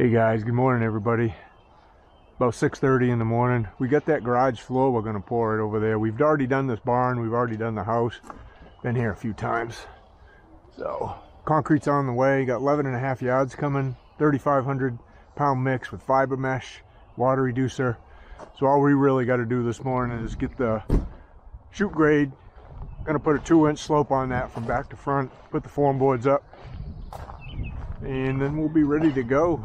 Hey guys, good morning everybody. About 6.30 in the morning. We got that garage floor, we're gonna pour it over there. We've already done this barn, we've already done the house. Been here a few times. So, concrete's on the way. Got 11 and a half yards coming. 3,500 pound mix with fiber mesh, water reducer. So all we really got to do this morning is get the shoot grade. Gonna put a two inch slope on that from back to front. Put the form boards up. And then we'll be ready to go.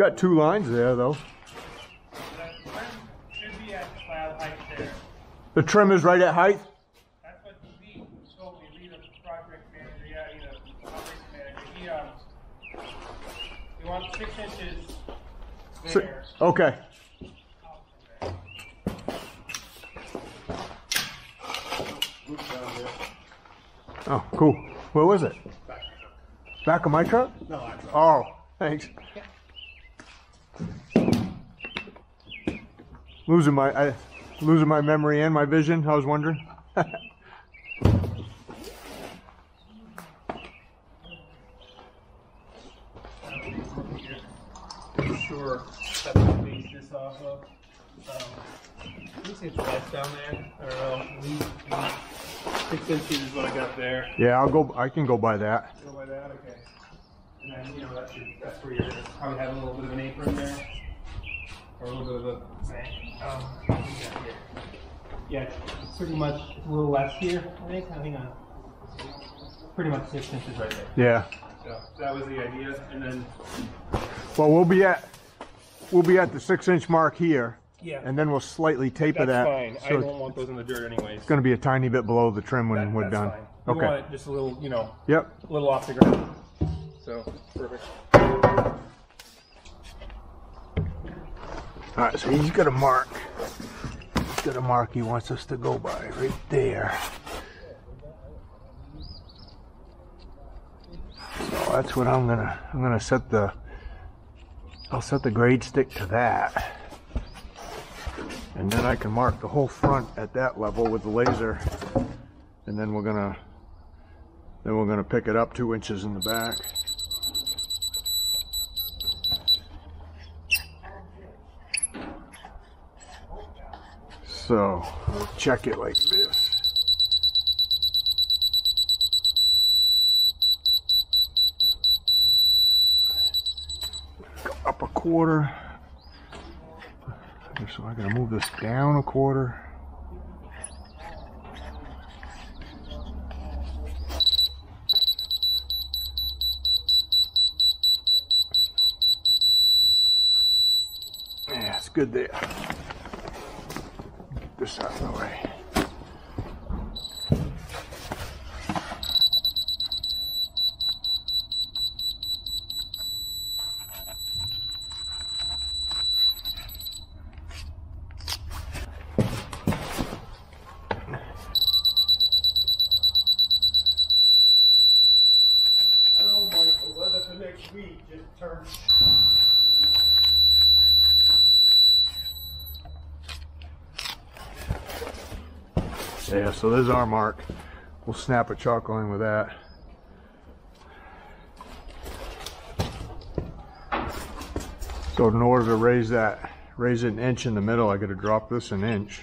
Got two lines there though. Should be at cloud height there. The trim is right at height. That's what Lee told me, Lee, the project manager, yeah, he the operation manager, he, um, six inches there. Okay. Oh, cool. Where was it? Back of my truck? No, Oh, thanks. Losing my, I, losing my memory and my vision. I was wondering. Sure, that's what base this off of. Um, looks like it's west down there, I don't know, Lee, Lee, six inches is what I got there. Yeah, I'll go. I can go by that. Go by that, okay. And then, you know, that's your, that's where you're probably have a little bit of an apron there. Or a little bit of a, um, what do we got here? Yeah, it's pretty much, it's a little less here, I think, I think, uh, pretty much six inches right there. Yeah. So, that was the idea, and then, Well, we'll be at, we'll be at the six inch mark here, yeah, and then we'll slightly taper that's that. fine, I so don't want those in the dirt anyways. it's going to be a tiny bit below the trim when That- we're that's done. fine. We Okay. want it just a little, you know, Yep. a little off the ground. So, perfect. All right, so he's got a mark. He's got a mark he wants us to go by right there. So that's what I'm gonna. I'm gonna set the. I'll set the grade stick to that, and then I can mark the whole front at that level with the laser, and then we're gonna. Then we're gonna pick it up two inches in the back. So we'll check it like this. Up a quarter. So I gotta move this down a quarter. Yeah, it's good there this out of the way. I don't know, Michael, weather for next week just turned. Yeah, so there's our mark. We'll snap a chalk line with that. So in order to raise that, raise it an inch in the middle, I gotta drop this an inch.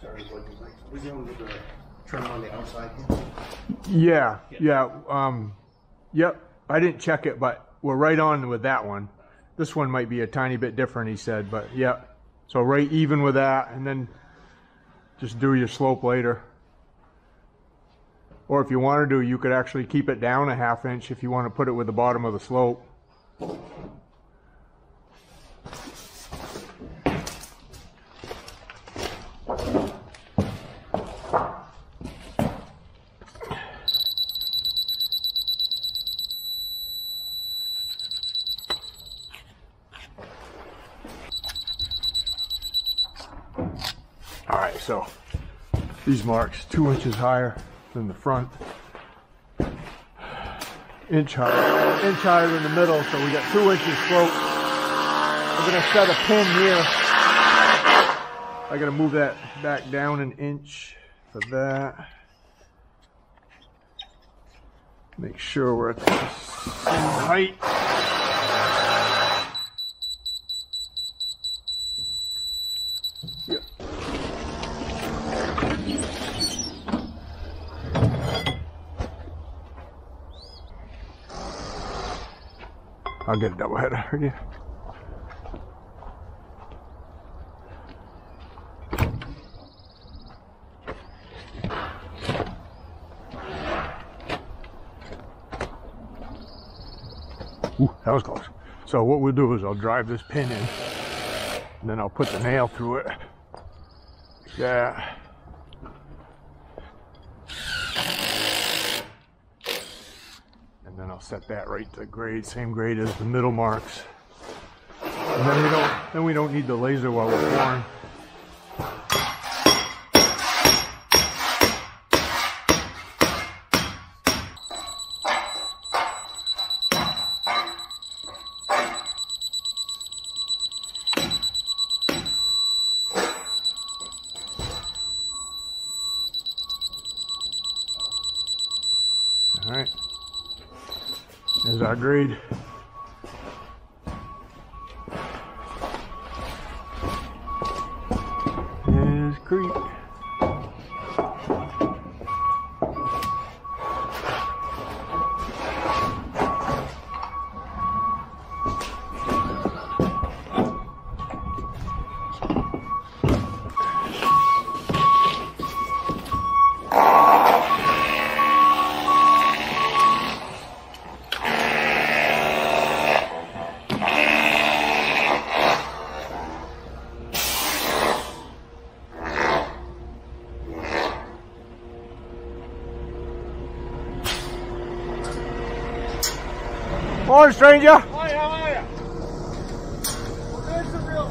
Sorry, what was like, we're doing with the trim on the outside. Yeah, yeah, um, yep, I didn't check it, but we're right on with that one. This one might be a tiny bit different, he said, but yeah. So right even with that, and then just do your slope later. Or if you want to do, you could actually keep it down a half inch if you want to put it with the bottom of the slope. So these marks two inches higher than the front, inch higher, inch higher in the middle. So we got two inches slope. We're gonna set a pin here. I gotta move that back down an inch for that. Make sure we're at the same height. I'll get a double header for you. Ooh, that was close. So what we'll do is I'll drive this pin in, and then I'll put the nail through it. Like that. And then I'll set that right to grade, same grade as the middle marks. And then we don't then we don't need the laser while we're pouring. There's Morning, stranger. Hi, how are you? Well, there's the real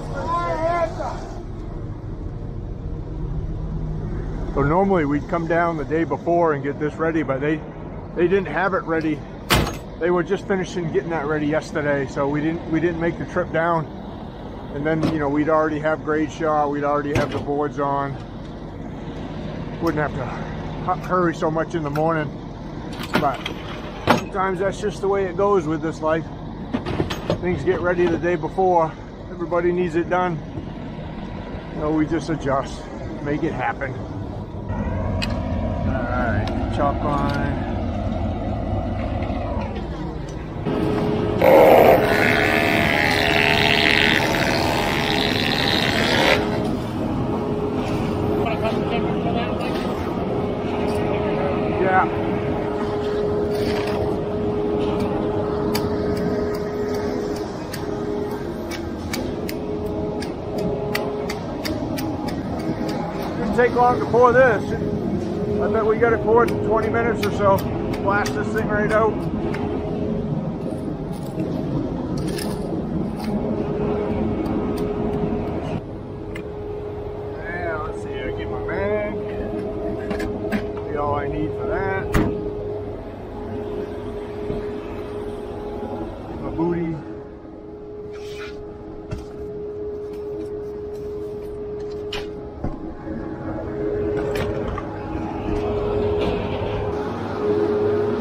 So normally we'd come down the day before and get this ready, but they they didn't have it ready. They were just finishing getting that ready yesterday, so we didn't we didn't make the trip down. And then you know we'd already have grade shot, we'd already have the boards on. Wouldn't have to hurry so much in the morning, but sometimes that's just the way it goes with this life. Things get ready the day before. Everybody needs it done. You know, we just adjust, make it happen. Alright, chalk line. Yeah. Didn't take long pour this. I bet we got it poured in 20 minutes or so. Blast this thing right out. Yeah, let's see. I get my bag. Be all I need for that. My booty.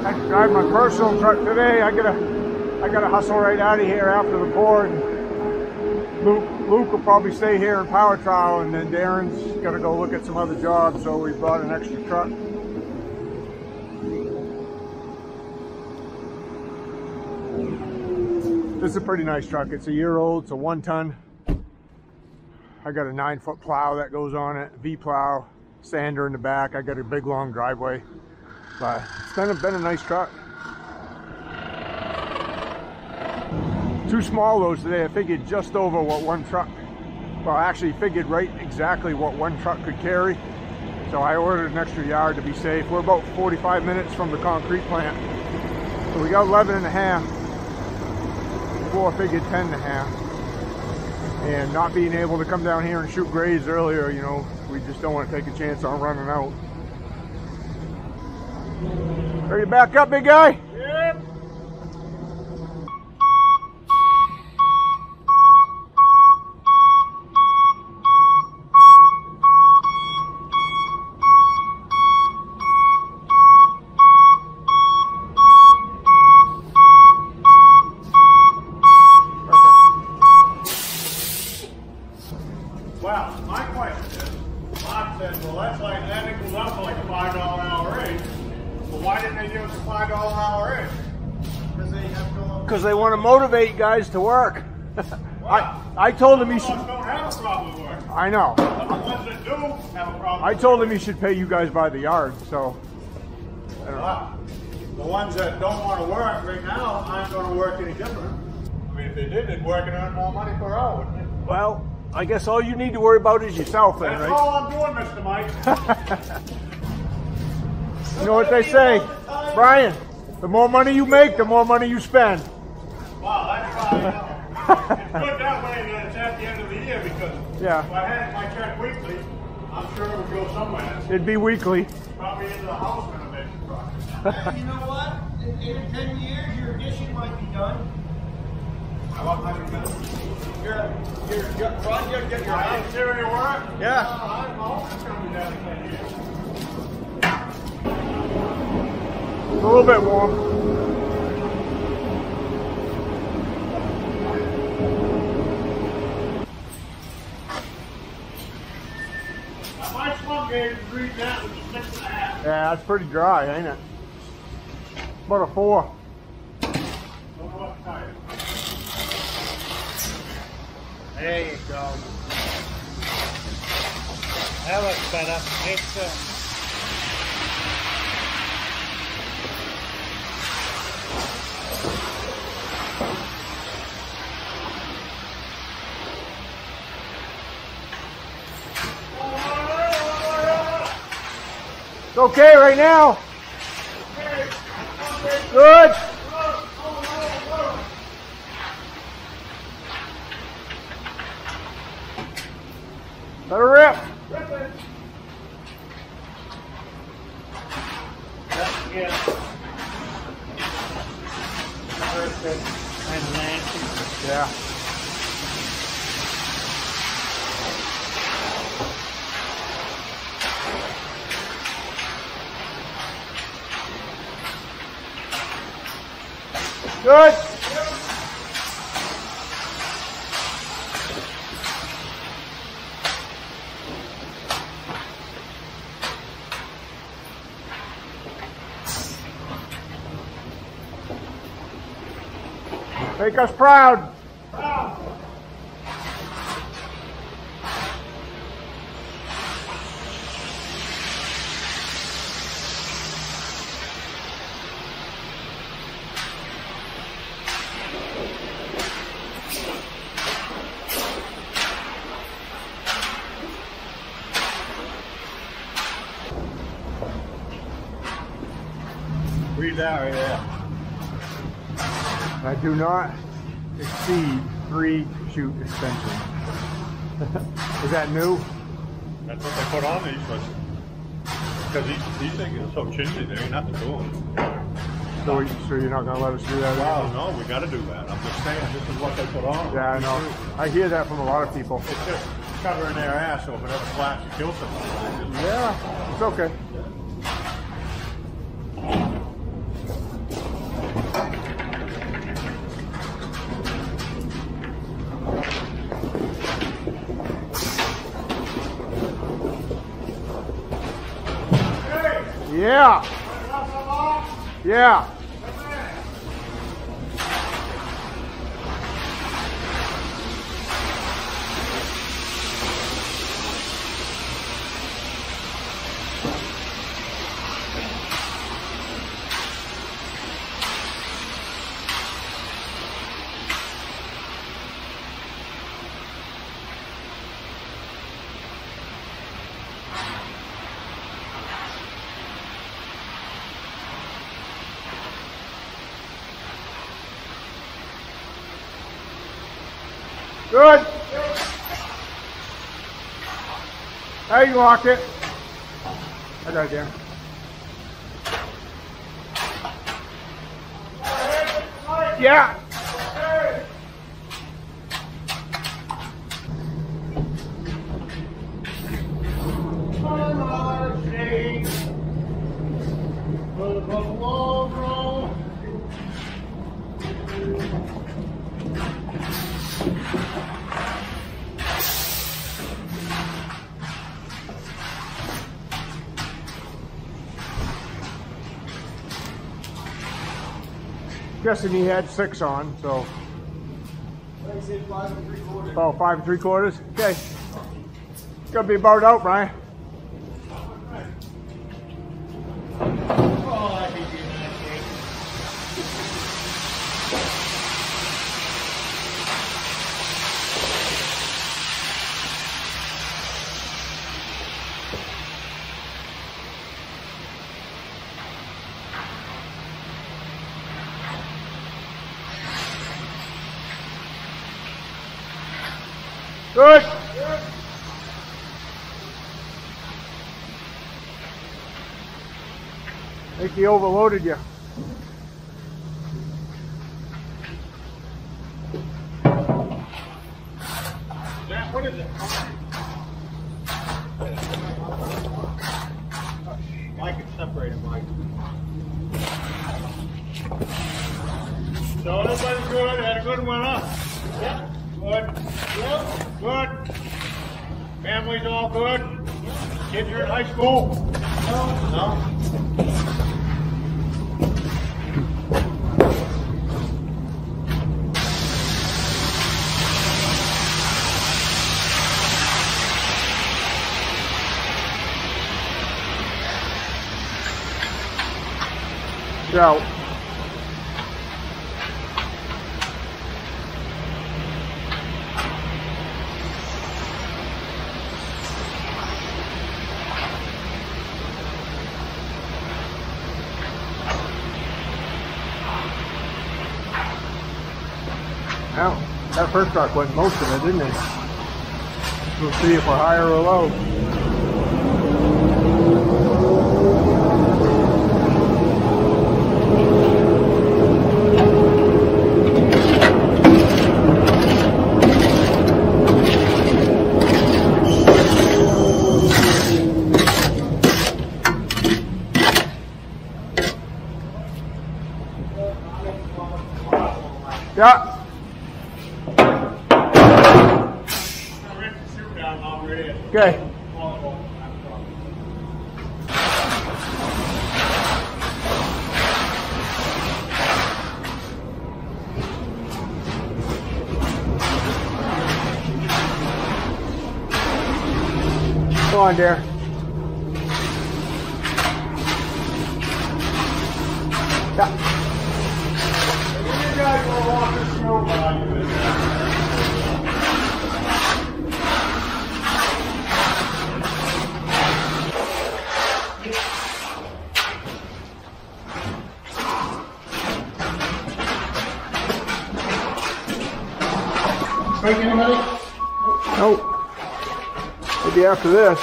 I drive my personal truck today. I gotta, I gotta hustle right out of here after the. And Luke, Luke will probably stay here in power trowel, and then Darren's gotta go look at some other jobs. So we bought an extra truck. This is a pretty nice truck. It's a year old. It's a one ton. I got a nine foot plow that goes on it, V plow, sander in the back. I got a big long driveway. But it's been a, been a nice truck. Two small loads today. I figured just over what one truck, well, actually figured right exactly what one truck could carry. So I ordered an extra yard to be safe. We're about 45 minutes from the concrete plant. So we got 11 and a half. Before I figured 10 and a half. And not being able to come down here and shoot grades earlier, you know, we just don't want to take a chance on running out. Ready back up, big guy? Guys to work. I, I told him he should. don't have a problem with work. I know. The ones that do have a problem. I told him he should pay you guys by the yard. So Wow. The ones that don't want to work right now aren't going to work any different. I mean, if they did, they'd work and earn more money per hour. well, I guess all you need to worry about is yourself, then, That's right? all I'm doing, Mr. Mike. You know what they say, Brian? The more money you make, the more money you spend. Wow, that's fine. It's good that way that it's at the end of the year because Yeah. if I had my check weekly, I'm sure it would go somewhere. It'd be weekly. Probably into the house renovation project. you know what? In eight or ten years, your addition might be done. I want my. Your, your, your project, get your My house. interior work? Yeah. Uh, I don't going to be done in ten years. It's a little bit warm. Now, my slump gauge is reading that with a six and a half. Yeah, that's pretty dry, ain't it? About a four. Don't know what to tell you. There you go. That looks better. It's uh, okay right now. Good. Let her rip. yeah. Perfect. And Nancy. Yeah. Good. Make us proud. Read that right there. I do not exceed three chute extensions. Is that new? That's what they put on these, but because these, these things are so chintzy, there ain't nothing to them. So, we, so you're not gonna let us do that? Wow, no, we got to do that. I'm just saying, this is what they put on. Yeah, I know. I hear that from a lot of people. It's just covering their ass, so if it ever flaps, you kill somebody. Yeah, it's okay. Yeah. Yeah. Good. Hey, you lock it. I got it. Yeah. Guessing he had six on, so. Oh, five and three quarters? Okay. Gonna be about out, Brian. Oh, I think you're not safe. Good. think he overloaded you. Jack, what is it? Mike, it's separated, Mike. So everybody's good, a good one, huh? Yep. Good. Good. Family's all good? Kids are in high school? No. No? Out. That first truck went most of it, didn't it? We'll see if we're high or low. Yeah. Okay. Go on, dear. Yeah. You guys will walk this snow while you do this. Break anybody? Oh. Nope. Maybe after this.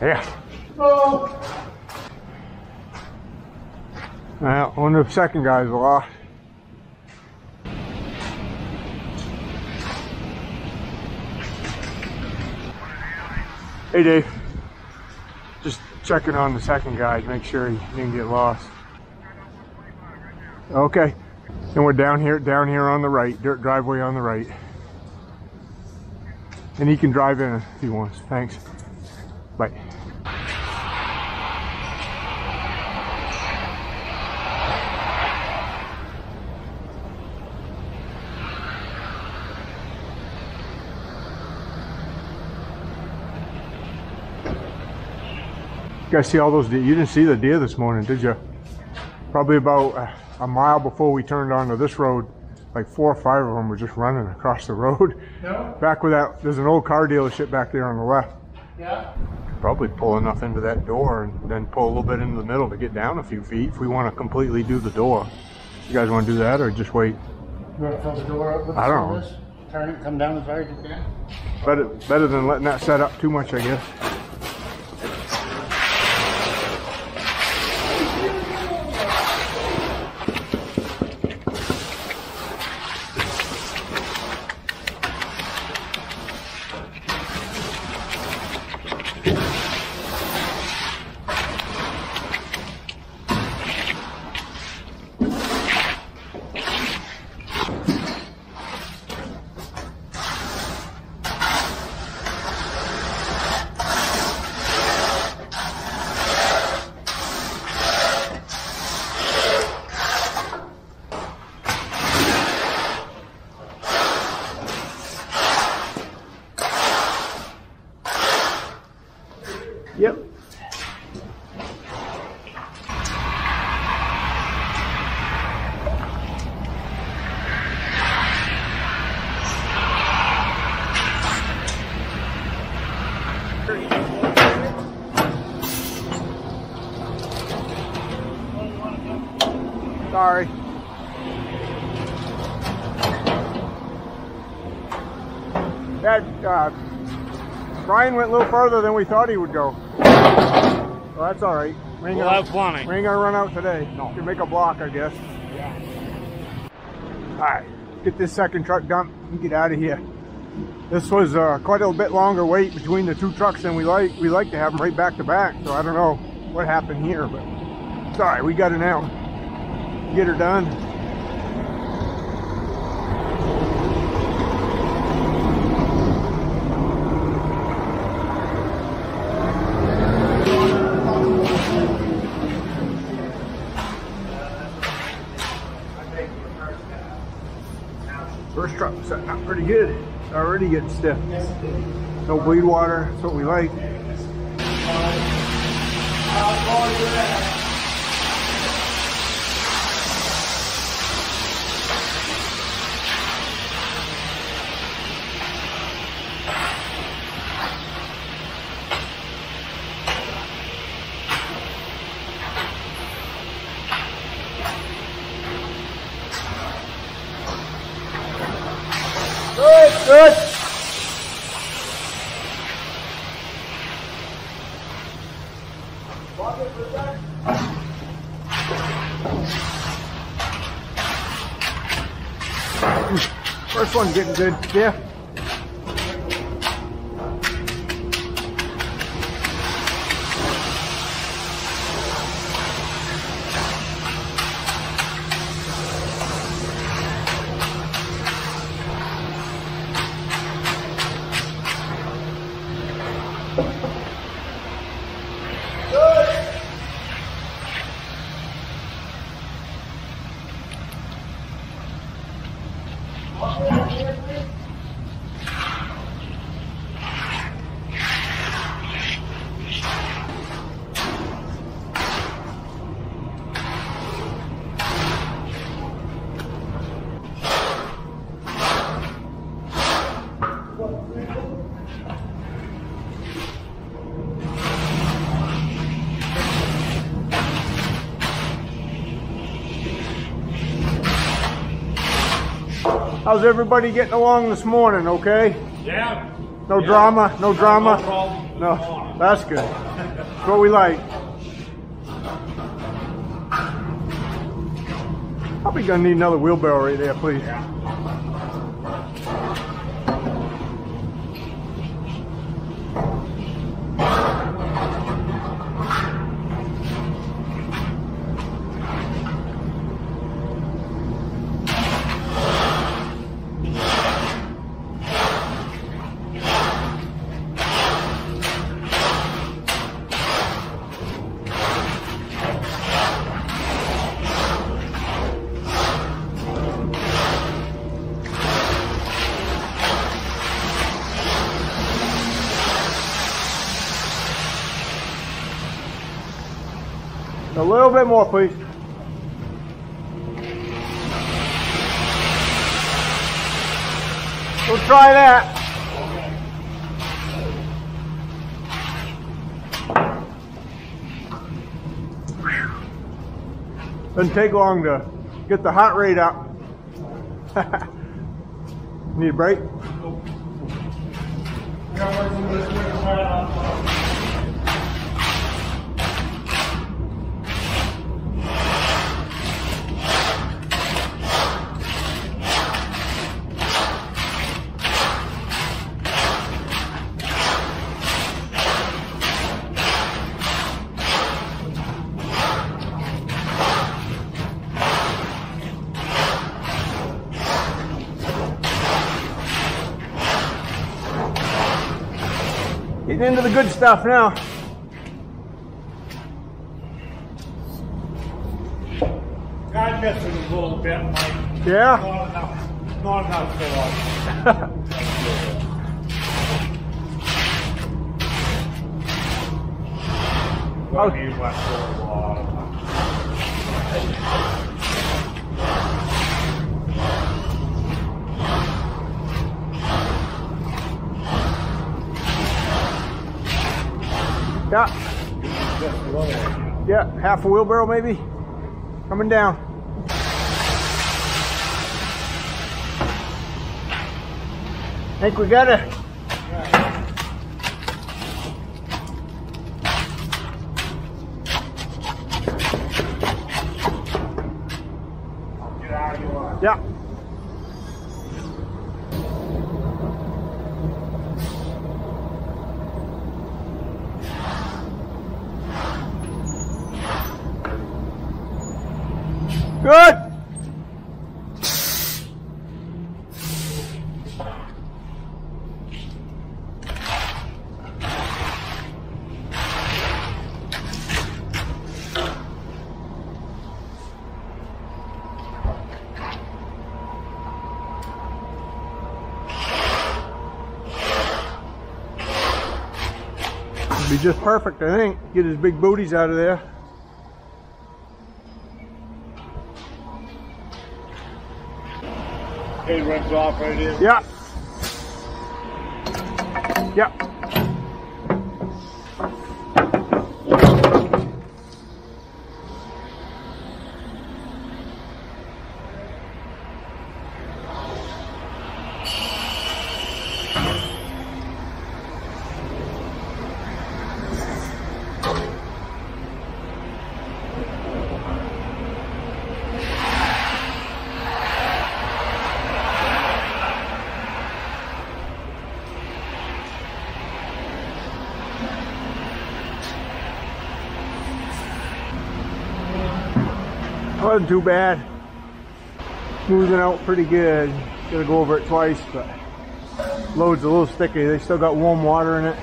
Yeah. Oh. Well, one of the second guys lost. Hey Dave. Just checking on the second guy to make sure he didn't get lost. Okay. And we're down here down here on the right, dirt driveway on the right. And he can drive in if he wants. Thanks. Bye. You guys see all those deer? You didn't see the deer this morning, did you? Probably about uh, a mile before we turned onto this road, like four or five of them were just running across the road. No? Back with that, there's an old car dealership back there on the left. Yeah. Probably pull enough into that door and then pull a little bit into the middle to get down a few feet if we want to completely do the door. You guys want to do that or just wait? You want to fill the door up with I don't know. Turn it, come down as far as you can. Better, better than letting that set up too much, I guess. Yep. Sorry. That, uh, Went a little further than we thought he would go. Well, that's all right. We ain't, We'll gonna, have plenty. we ain't gonna run out today. No. Can make a block, I guess. All right, get this second truck dumped and get out of here. This was uh, quite a bit longer wait between the two trucks than we like. We like to have them right back to back. So I don't know what happened here, but it's all right. We got it now. Get her done. First truck setting up pretty good. Already getting stiff. No bleed water. That's what we like. Good, good. First one getting good, yeah. How's everybody getting along this morning? Okay? Yeah. No drama? No drama? No. No, that's good. That's what we like. Probably gonna need another wheelbarrow right there, please. A little bit more, please. We'll try that. Doesn't take long to get the heart rate up. Need a break? Getting into the good stuff now. I'm missing a little bit, Mike. Yeah? Not enough. Not enough for us. Well, he Yeah. Half a wheelbarrow maybe. Coming down. I Think we got it. Get out of your way. Yeah. Good. Just perfect, I think. Get his big booties out of there. He runs off right here. Yeah. Yeah. Wasn't too bad. Smoothing out pretty good. Gotta go over it twice, but load's a little sticky. They still got warm water in it.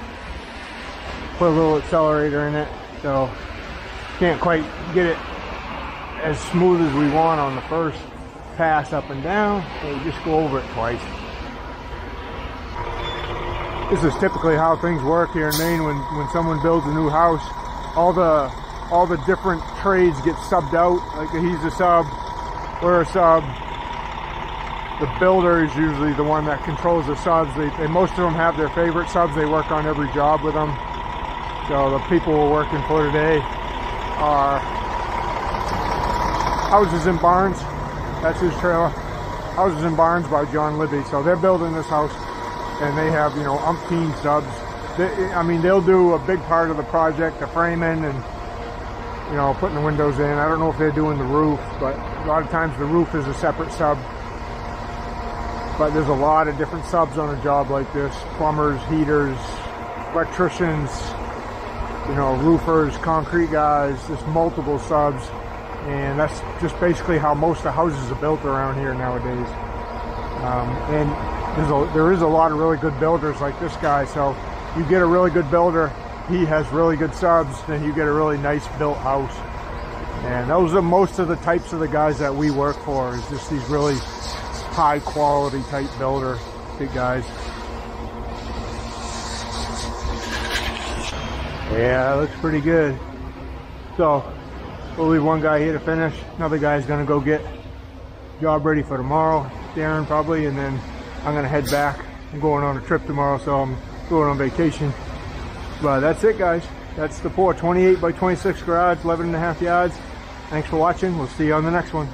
Put a little accelerator in it, so can't quite get it as smooth as we want on the first pass up and down. So we just go over it twice. This is typically how things work here in Maine when, when someone builds a new house. All the all the different trades get subbed out. Like he's a sub, we're a sub. The builder is usually the one that controls the subs. They, they most of them have their favorite subs. They work on every job with them. So the people we're working for today are Houses and Barns. That's his trailer. Houses and Barns by John Libby. So they're building this house and they have, you know, umpteen subs. They, I mean, they'll do a big part of the project, the framing and, you know, putting the windows in. I don't know if they're doing the roof, but a lot of times the roof is a separate sub. But there's a lot of different subs on a job like this. Plumbers, heaters, electricians, you know, roofers, concrete guys, just multiple subs. And that's just basically how most of the houses are built around here nowadays. Um, and there's a, there is a lot of really good builders like this guy. So you get a really good builder, he has really good subs, then you get a really nice built house. And those are most of the types of the guys that we work for is just these really high quality type builder big guys. Yeah, looks pretty good. So we'll leave one guy here to finish. Another guy's gonna go get job ready for tomorrow. Darren probably, and then I'm gonna head back. I'm going on a trip tomorrow, so I'm going on vacation. But that's it guys. That's the pour, 28 by 26 garage, 11 and a half yards. Thanks for watching. We'll see you on the next one.